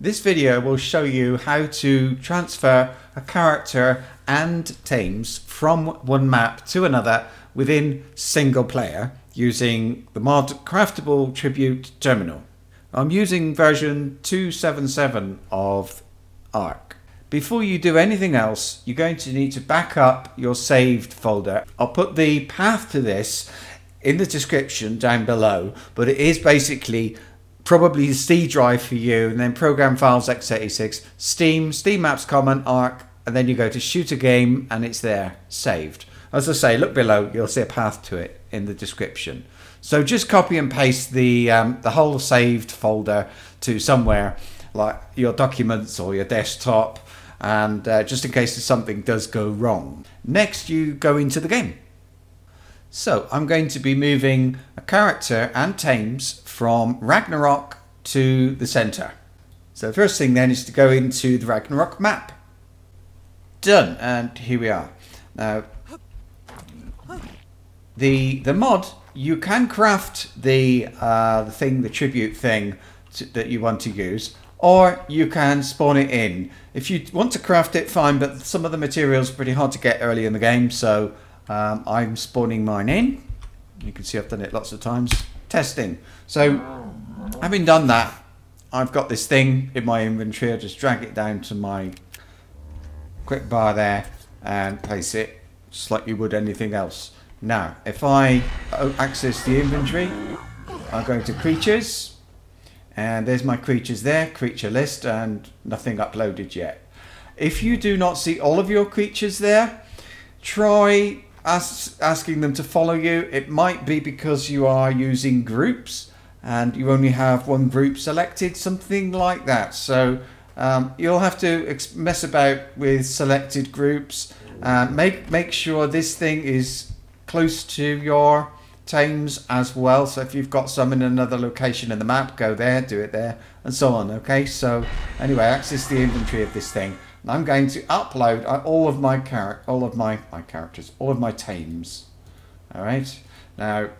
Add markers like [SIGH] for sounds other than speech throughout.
This video will show you how to transfer a character and tames from one map to another within single player using the mod Craftable Tribute Terminal. I'm using version 277 of Ark. Before you do anything else, you're going to need to back up your saved folder. I'll put the path to this in the description down below, but it is basically probably the C drive for you, and then program files x86, Steam, Steam Apps Common, Ark, and then you go to ShooterGame and it's there, saved. As I say, look below, you'll see a path to it in the description. So just copy and paste the, um, the whole saved folder to somewhere like your documents or your desktop and uh, just in case something does go wrong. Next you go into the game. So I'm going to be moving a character and tames from Ragnarok to the center. So the first thing then is to go into the Ragnarok map. Done, and here we are. Now, the the mod you can craft the uh, the thing, the tribute thing to, that you want to use, or you can spawn it in. If you want to craft it, fine, but some of the materials are pretty hard to get early in the game, so um, I'm spawning mine in. You can see I've done it lots of times. Testing. So, having done that, I've got this thing in my inventory. I just drag it down to my quick bar there and place it just like you would anything else. Now, if I access the inventory, I go to creatures, and there's my creatures there, creature list, and nothing uploaded yet. If you do not see all of your creatures there, try ask, asking them to follow you. It might be because you are using groups and you only have one group selected, something like that. So um, you'll have to mess about with selected groups. Uh, make make sure this thing is close to your tames as well. So if you've got some in another location in the map, go there, do it there, and so on. Okay. So anyway, access the inventory of this thing. I'm going to upload all of my char all of my, my characters, all of my tames. All right. Now,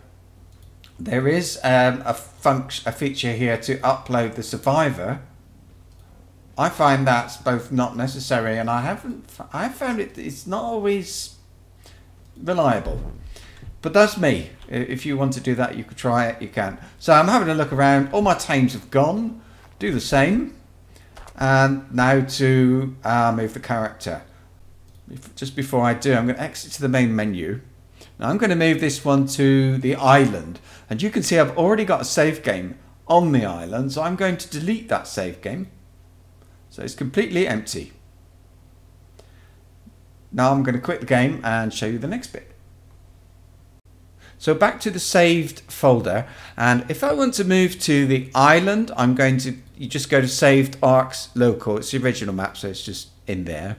there is um, a function, a feature here to upload the survivor. I find that's both not necessary, and I haven't. I found it. It's not always reliable. But that's me. If you want to do that, you could try it. You can. So I'm having a look around. All my tames have gone. Do the same. And now to uh, move the character. Just before I do, I'm going to exit to the main menu. Now I'm going to move this one to the island. And you can see I've already got a save game on the island. So I'm going to delete that save game. So it's completely empty. Now I'm going to quit the game and show you the next bit. So back to the saved folder and if I want to move to the island I'm going to you just go to saved arks local. It's the original map so it's just in there.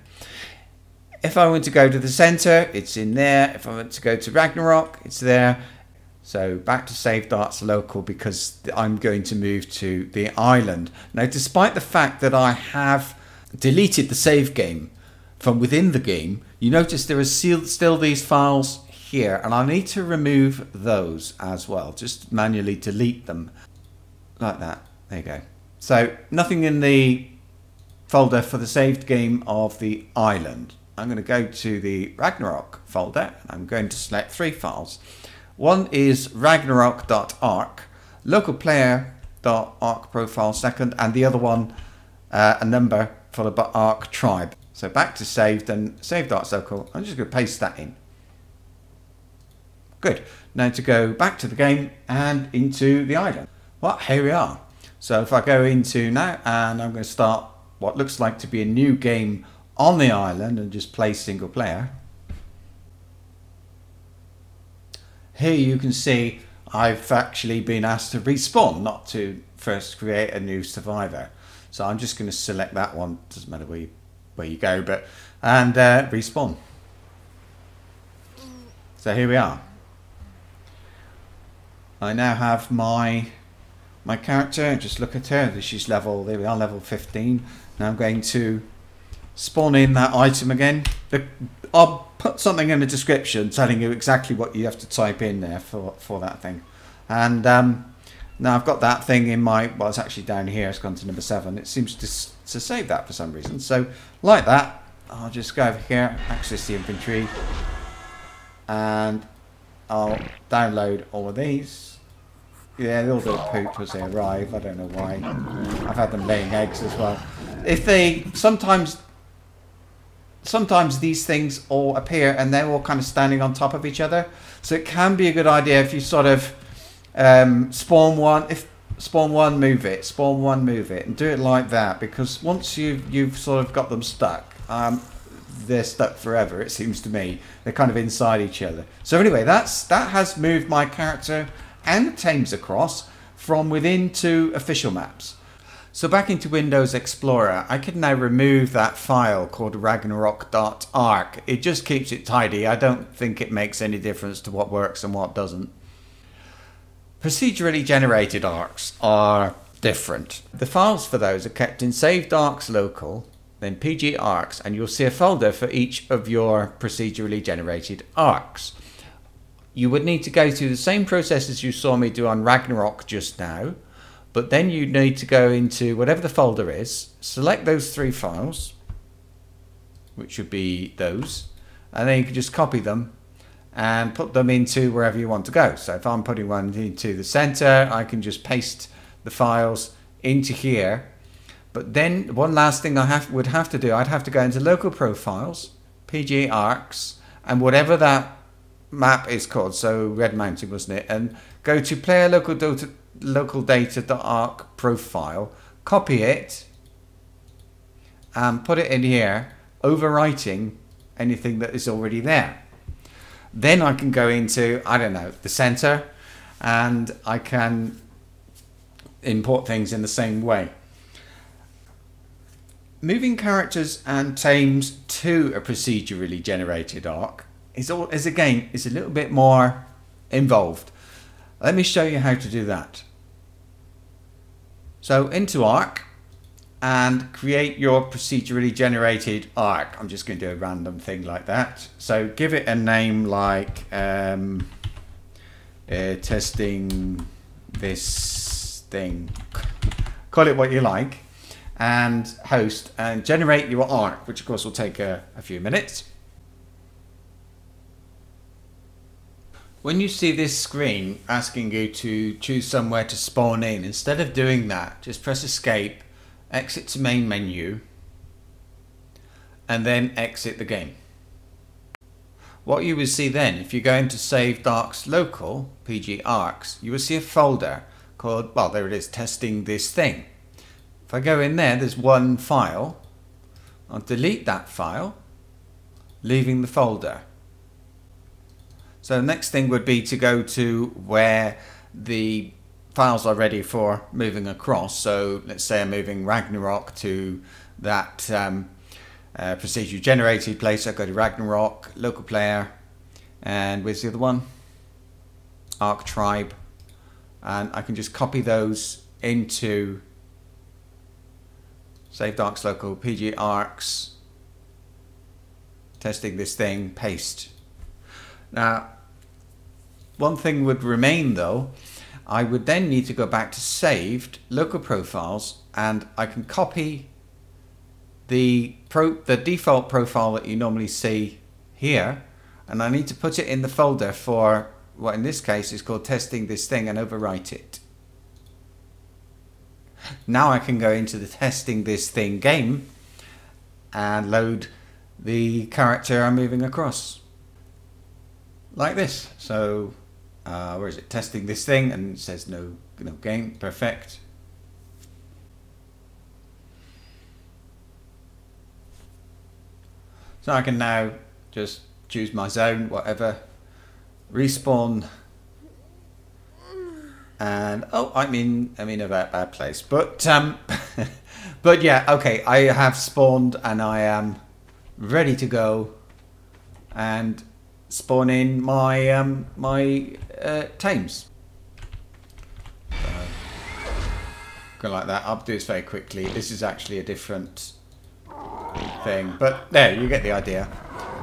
If I want to go to the center it's in there. If I want to go to Ragnarok it's there. So back to saved arks local because I'm going to move to the island. Now despite the fact that I have deleted the save game from within the game you notice there are still these files here and I need to remove those as well. Just manually delete them. Like that. There you go. So nothing in the folder for the saved game of the island. I'm going to go to the Ragnarok folder I'm going to select three files. One is ragnarok.ark local player.ark profile second and the other one uh, a number for the ark tribe. So back to saved and saved ark local I'm just going to paste that in Good. Now to go back to the game and into the island. Well, here we are. So if I go into now and I'm going to start what looks like to be a new game on the island and just play single player. Here you can see I've actually been asked to respawn, not to first create a new survivor. So I'm just going to select that one, doesn't matter where you, where you go, but and uh, respawn. So here we are. I now have my my character. Just look at her. She's level. There we are, level 15. Now I'm going to spawn in that item again. I'll put something in the description telling you exactly what you have to type in there for for that thing. And um, Now I've got that thing in my, well, it's actually down here. It's gone to number seven. It seems to, to save that for some reason. So like that, I'll just go over here, access the inventory, and I'll download all of these. Yeah, they'll do poop as they arrive. I don't know why. I've had them laying eggs as well. If they sometimes sometimes these things all appear and they're all kind of standing on top of each other. So it can be a good idea if you sort of um, spawn one, if spawn one, move it, spawn one, move it, and do it like that. Because once you've you've sort of got them stuck, um, they're stuck forever. It seems to me they're kind of inside each other. So anyway, that's that has moved my character and the tames across from within to official maps. So back into Windows Explorer, I can now remove that file called ragnarok.ark. It just keeps it tidy. I don't think it makes any difference to what works and what doesn't. Procedurally generated arks are different. The files for those are kept in saved arks local, then PG arks, and you'll see a folder for each of your procedurally generated arks. You would need to go through the same processes you saw me do on Ragnarok just now, but then you need to go into whatever the folder is, select those three files, which should be those, and then you can just copy them and put them into wherever you want to go. So if I'm putting one into the center, I can just paste the files into here. But then one last thing I have, would have to do, I'd have to go into local profiles, PGA arks, and whatever that map is called, so Red Mountain wasn't it, and go to player local data local data.ark profile, copy it, and put it in here, overwriting anything that is already there. Then I can go into, I don't know, the center, and I can import things in the same way. Moving characters and tames to a procedurally generated ark is, all, is again is a little bit more involved. Let me show you how to do that. So into Ark and create your procedurally generated ark. I'm just going to do a random thing like that. So give it a name like um, uh, testing this thing. Call it what you like and host and generate your ark, which of course will take a, a few minutes. When you see this screen asking you to choose somewhere to spawn in, instead of doing that, just press escape, exit to main menu, and then exit the game. What you will see then, if you go into Saved Arks Local, PG Arks, you will see a folder called, well there it is, testing this thing. If I go in there, there's one file. I'll delete that file, leaving the folder. So the next thing would be to go to where the files are ready for moving across. So let's say I'm moving Ragnarok to that um, uh, procedure generated place. I go to Ragnarok, local player, and where's the other one? Ark tribe. And I can just copy those into saved arks local, PG arks, testing this thing, paste. Now, one thing would remain though, I would then need to go back to saved local profiles and I can copy the pro the default profile that you normally see here and I need to put it in the folder for what in this case is called testing this thing and overwrite it. Now I can go into the testing this thing game and load the character I'm moving across like this. So uh, where is it? Testing this thing and it says no, no game. Perfect. So I can now just choose my zone, whatever, respawn, and oh, I'm in I'm in a bad, bad place. But um, [LAUGHS] but yeah, okay, I have spawned and I am ready to go, and spawn in my um, my uh, tames. go like that. I'll do this very quickly. This is actually a different thing, but there you get the idea.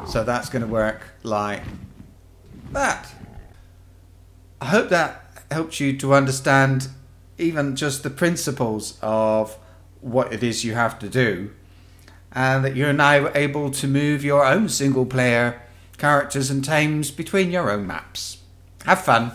So that's going to work like that. I hope that helps you to understand even just the principles of what it is you have to do, and that you're now able to move your own single player characters and tames between your own maps. Have fun!